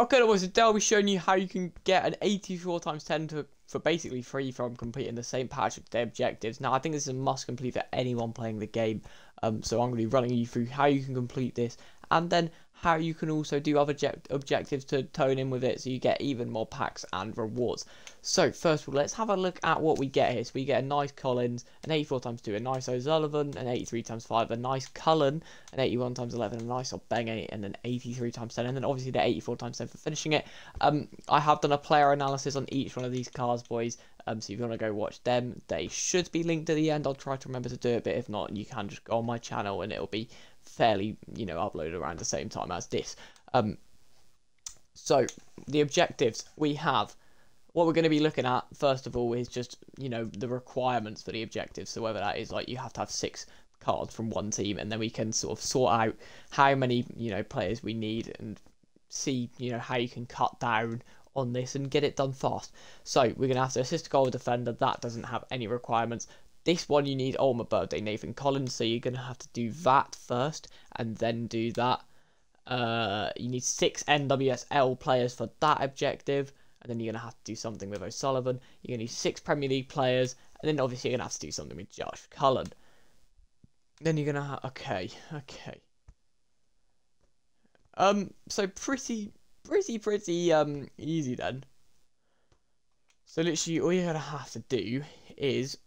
Okay, boys, today I'll be showing you how you can get an 84 times 10 to, for basically free from completing the St. Patrick's Day objectives. Now, I think this is a must complete for anyone playing the game, um, so I'm going to be running you through how you can complete this, and then how you can also do other objectives to tone in with it so you get even more packs and rewards. So first of all, let's have a look at what we get here. So we get a nice Collins, an 84 times 2, a nice O'Sullivan, an 83 times 5, a nice Cullen, an 81 times 11, a nice Ogbene, and an 83 times 10, and then obviously the 84 times 10 for finishing it. Um, I have done a player analysis on each one of these cars, boys. Um, so if you want to go watch them, they should be linked at the end. I'll try to remember to do it, but if not, you can just go on my channel and it'll be fairly, you know, uploaded around the same time as this. Um, so the objectives we have, what we're going to be looking at first of all is just, you know, the requirements for the objectives. So whether that is like you have to have six cards from one team, and then we can sort of sort out how many, you know, players we need and see, you know, how you can cut down on this and get it done fast. So we're going to have to assist a goal defender. That doesn't have any requirements. This one you need, oh my birthday, Nathan Collins, so you're going to have to do that first and then do that. Uh, you need six NWSL players for that objective, and then you're going to have to do something with O'Sullivan. You're going to need six Premier League players, and then obviously you're going to have to do something with Josh Cullen. Then you're going to have, okay, okay. Um, so pretty, pretty, pretty, um, easy then. So literally all you're going to have to do is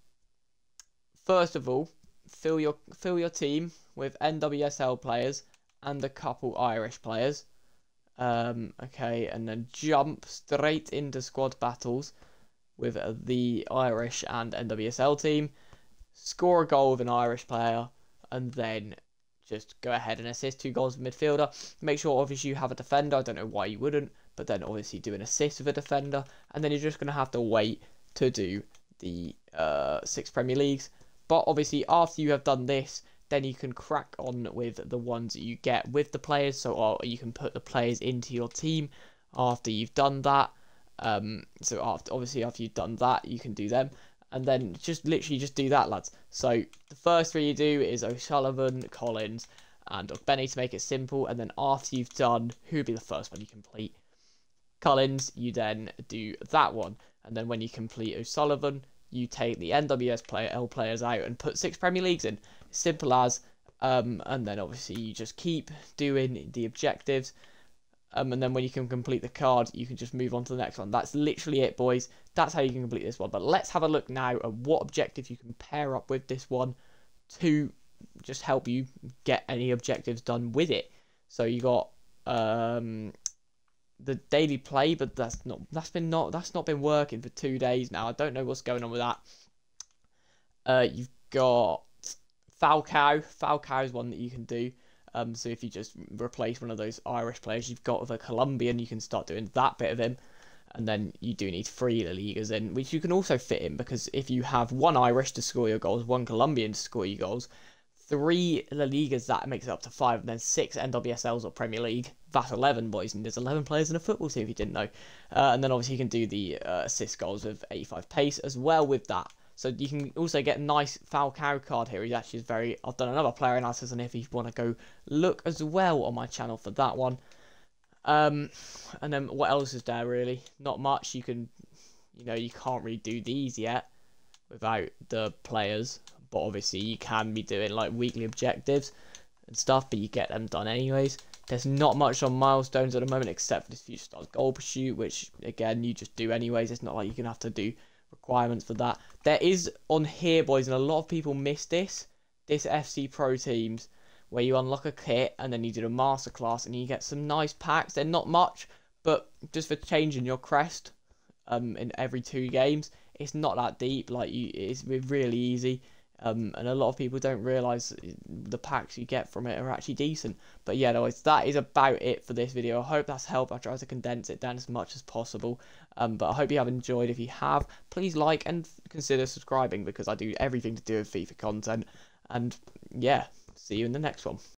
First of all, fill your fill your team with NWSL players and a couple Irish players. Um, okay, and then jump straight into squad battles with the Irish and NWSL team. Score a goal with an Irish player, and then just go ahead and assist two goals with midfielder. Make sure obviously you have a defender. I don't know why you wouldn't, but then obviously do an assist with a defender, and then you're just gonna have to wait to do the uh, six Premier Leagues but obviously, after you have done this, then you can crack on with the ones that you get with the players. So or you can put the players into your team after you've done that. Um, so after obviously after you've done that, you can do them, and then just literally just do that, lads. So the first three you do is O'Sullivan, Collins, and Benny to make it simple. And then after you've done, who would be the first one you complete? Collins, you then do that one, and then when you complete O'Sullivan, you take the NWS player L players out and put six Premier Leagues in. Simple as. Um, and then obviously you just keep doing the objectives. Um, and then when you can complete the card, you can just move on to the next one. That's literally it, boys. That's how you can complete this one. But let's have a look now at what objective you can pair up with this one to just help you get any objectives done with it. So you got um, the daily play, but that's not that's been not that's not been working for two days now. I don't know what's going on with that. Uh, you've got Falcao. Falcao is one that you can do. Um, so if you just replace one of those Irish players you've got with a Colombian, you can start doing that bit of him. And then you do need three La Ligas in, which you can also fit in because if you have one Irish to score your goals, one Colombian to score your goals, three La Ligas, that makes it up to five, and then six NWSLs or Premier League. That's 11, boys, and there's 11 players in a football team if you didn't know. Uh, and then obviously you can do the uh, assist goals with 85 pace as well with that. So you can also get a nice Falcao card here. He actually very. I've done another player analysis on if you want to go look as well on my channel for that one. Um, and then what else is there really? Not much. You can, you know, you can't really do these yet without the players but obviously you can be doing like weekly objectives and stuff, but you get them done anyways. There's not much on milestones at the moment except for this future stars goal pursuit, which again you just do anyways. It's not like you're gonna have to do requirements for that. There is on here, boys, and a lot of people miss this. This FC Pro teams where you unlock a kit and then you do a masterclass and you get some nice packs. They're not much, but just for changing your crest um in every two games, it's not that deep. Like you, it's really easy. Um, and a lot of people don't realise the packs you get from it are actually decent. But yeah, anyways, that is about it for this video. I hope that's helped. I try to condense it down as much as possible. Um, but I hope you have enjoyed. If you have, please like and consider subscribing because I do everything to do with FIFA content. And yeah, see you in the next one.